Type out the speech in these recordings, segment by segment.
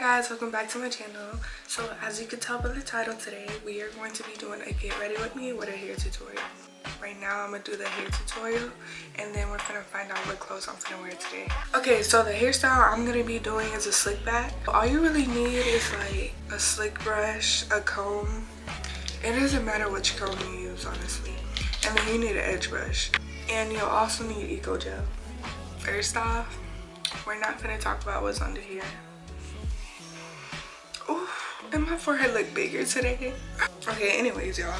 guys welcome back to my channel. So as you can tell by the title today we are going to be doing a get ready with me with a hair tutorial. Right now i'm gonna do the hair tutorial and then we're gonna find out what clothes i'm gonna wear today. Okay so the hairstyle i'm gonna be doing is a slick back. All you really need is like a slick brush a comb. It doesn't matter which comb you use honestly. And then you need an edge brush. And you'll also need eco gel. First off we're not gonna talk about what's under here Ooh, and my forehead look bigger today. Okay anyways y'all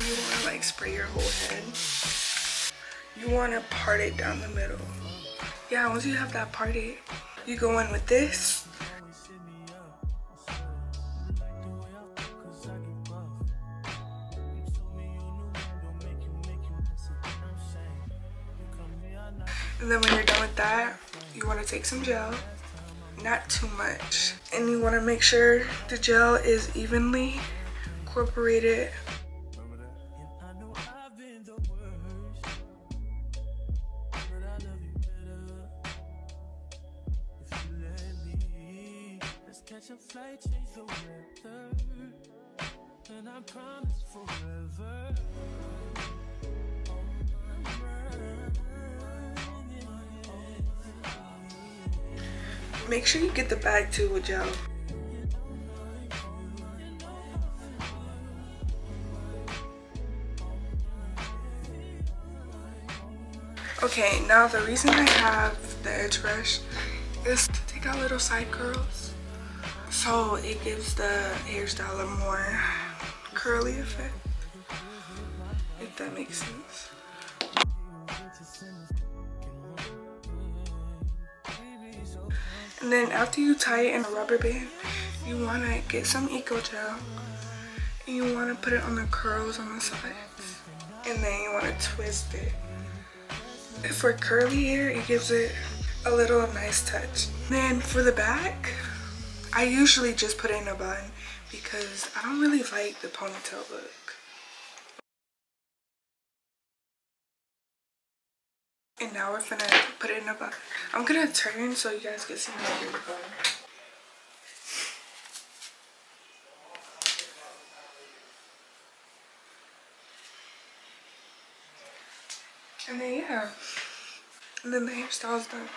you want to like spray your whole head? You want to part it down the middle. Yeah once you have that parted you go in with this. And then when you're done with that you want to take some gel not too much and you want to make sure the gel is evenly incorporated and I promise forever. Make sure you get the bag too with gel. Okay, now the reason I have the edge brush is to take out little side curls. So it gives the hairstyle a more curly effect, if that makes sense. And then after you tie it in a rubber band, you want to get some Eco Gel. And you want to put it on the curls on the sides. And then you want to twist it. For curly hair, it gives it a little nice touch. Then for the back, I usually just put in a bun because I don't really like the ponytail look. And now we're gonna put it in a bun. I'm gonna turn so you guys can see do the. And then yeah. And then the hairstyle's done.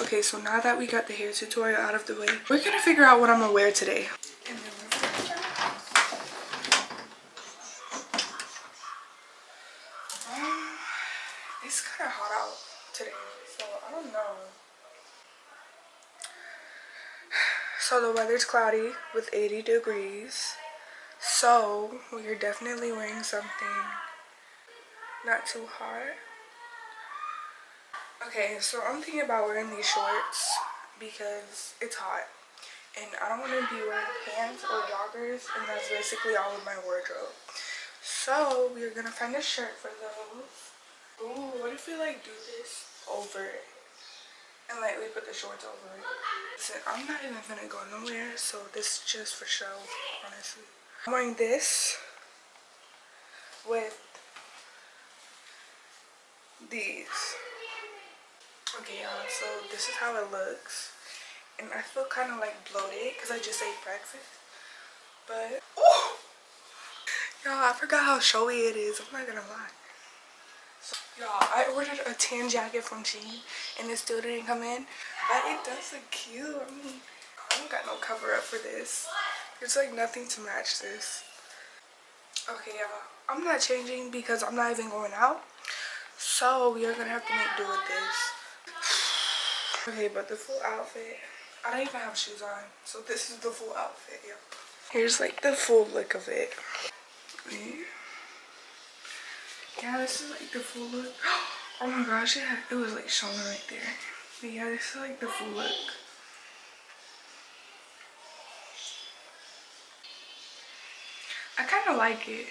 Okay, so now that we got the hair tutorial out of the way, we're gonna figure out what I'm gonna wear today. Um, it's kind of hot out today, so I don't know. So the weather's cloudy with 80 degrees. So we're definitely wearing something not too hot. Okay, so I'm thinking about wearing these shorts because it's hot. And I don't want to be wearing pants or joggers and that's basically all of my wardrobe. So we're going to find a shirt for those. Ooh, what if we like do this over it? And like we put the shorts over it. Listen, I'm not even gonna go nowhere, so this is just for show, honestly. I'm wearing this with these. Okay, y'all, so this is how it looks. And I feel kind of like bloated because I just ate breakfast. But, oh! Y'all, I forgot how showy it is. I'm not gonna lie. Y'all, I ordered a tan jacket from Shein and it still didn't come in. But it does look cute. I mean, I don't got no cover up for this. There's like nothing to match this. Okay, y'all. I'm not changing because I'm not even going out. So, we are gonna have to make do with this. Okay, but the full outfit, I don't even have shoes on. So this is the full outfit, yep. Here's like the full look of it. Yeah, this is like the full look. Oh my gosh, yeah, it was like showing right there. But yeah, this is like the full look. I kind of like it,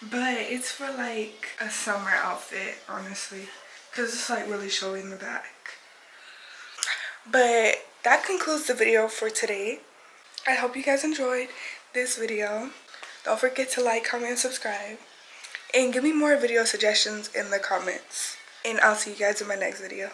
but it's for like a summer outfit, honestly. Because it's like really showing the back. But that concludes the video for today. I hope you guys enjoyed this video. Don't forget to like, comment, and subscribe. And give me more video suggestions in the comments. And I'll see you guys in my next video.